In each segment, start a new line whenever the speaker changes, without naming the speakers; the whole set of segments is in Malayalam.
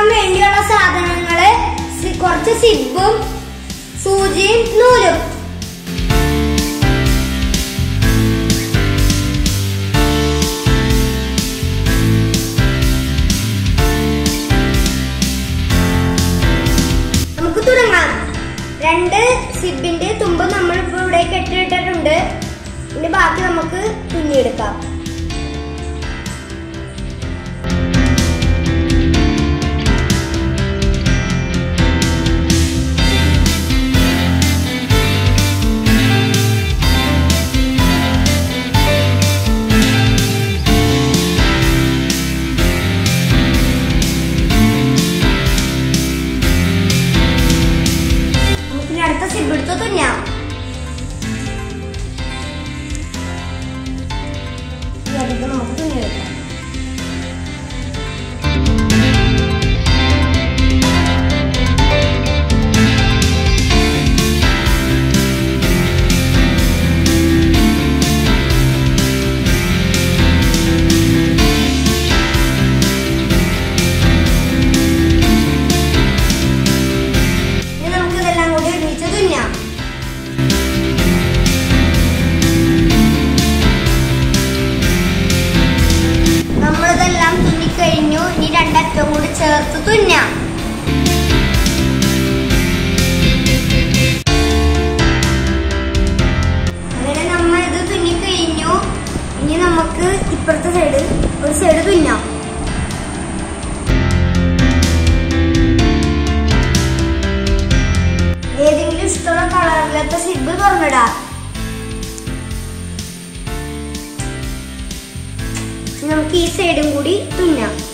ഉണ്ടാക്കാൻ വേണ്ടിയുള്ള സാധനങ്ങൾ കുറച്ച് സിബും സൂചിയും നൂലും. നമുക്ക് തുടങ്ങാം. രണ്ട് സിബിന്റെ തുമ്പ് നമ്മൾ ഇപ്പോൾ ഇവിടെ കെട്ടിയിട്ടിട്ടുണ്ട്. ഇനി ബാക്കി നമുക്ക് തുന്നിയെടുക്കാം. തുന്നാം. അങ്ങനെ നമ്മൾ ഇത് തുന്നിക്കഴിഞ്ഞു. ഇനി നമുക്ക് ഇപ്പുറത്തെ സൈഡ് ഒരു സൈഡ് തുന്നാം. ഏതെങ്കിലും ഇഷ്ടമുള്ള കളറിലത്തെ സിബ് തുറന്നിടാം. നമുക്ക് ഈ സൈഡും കൂടി തുന്നാം.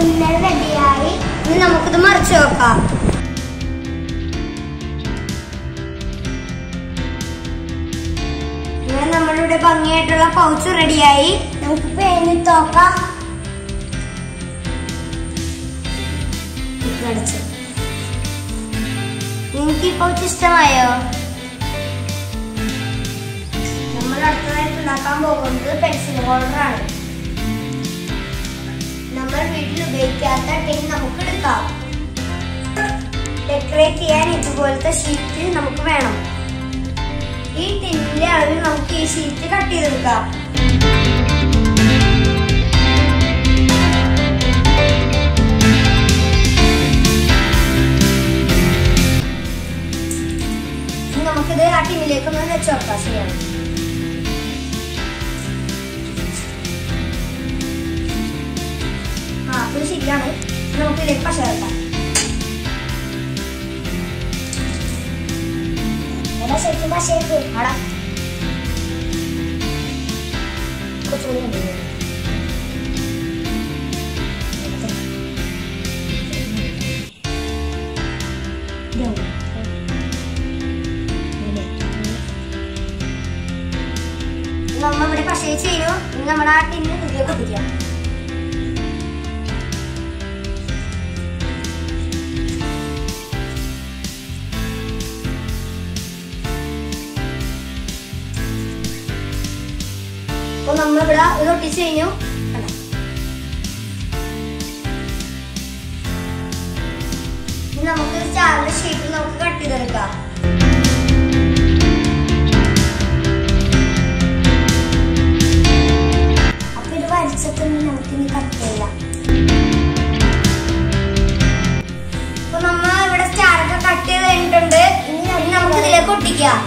തുന്നൽ റെഡിയായി. ഇനി നമുക്കിത് മറിച്ചു നോക്കാം നമ്മളിവിടെ ഭംഗിയായിട്ടുള്ള പൗച്ച് റെഡിയായി. നമുക്ക് പേനി നിങ്ങൾക്ക് ഈ പൗച്ച് ഇഷ്ടമായോ? നമ്മൾ അടുത്തതായിട്ട് ഉണ്ടാക്കാൻ പോകുന്നത് പെൻസിൽ ഹോൾഡറാണ് വീട്ടിൽ ഉപയോഗിക്കാത്ത ടിൻ നമുക്ക് എടുക്കാം. ഡെക്കറേറ്റ് ചെയ്യാൻ ഇതുപോലത്തെ ഷീറ്റ് നമുക്ക് വേണം. ഈ ടിന്നിന്റെ അളവിൽ നമുക്ക് ഈ ഷീറ്റ് കട്ട് ചെയ്തെടുക്കാം. ഇനി നമുക്ക് ഇതിലേക്ക് പശ ചേർക്കാം ശരിക്കും പശയൊക്കെ ആടാ കുറച്ചുകൂടി ഉണ്ട് ഇതിൽ. ഇതാവും. നമ്മ ഇവിടെ പശ ചെയ്തു ഇനി നമ്മുടെ ആ ടിന്ന് ഇതിലേക്ക് നമ്മളിവിടെ ഇത് ഒട്ടിച്ച് കഴിഞ്ഞു. നമുക്ക് സ്റ്റാറിന്റെ ഷീറ്റ് നമുക്ക് കട്ട് ചെയ്തെടുക്കാം. അപ്പൊ ഇത് വരച്ചിട്ടൊന്നും നമുക്ക് ഇനി കട്ട് ചെയ്യാം. അപ്പൊ നമ്മ ഇവിടെ സ്റ്റാറൊക്കെ കട്ട് ചെയ്ത് കഴിഞ്ഞിട്ടുണ്ട്. ഇനി നമുക്ക് ഇതിലേക്ക് ഒട്ടിക്കാം.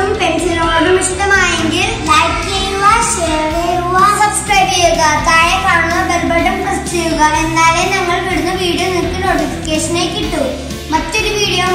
ഷർട്ടും പെൻസിലുകളും ഇഷ്ടമായെങ്കിൽ ലൈക്ക് ചെയ്യുക ഷെയർ ചെയ്യുക സബ്സ്ക്രൈബ് ചെയ്യുക. താഴെ കാണുന്ന ബെൽ ബട്ടൺ പ്രസ് ചെയ്യുക. എന്നാലേ ഞങ്ങൾ വിടുന്ന വീഡിയോ നിങ്ങൾക്ക് നോട്ടിഫിക്കേഷനായി കിട്ടൂ. മറ്റൊരു വീഡിയോ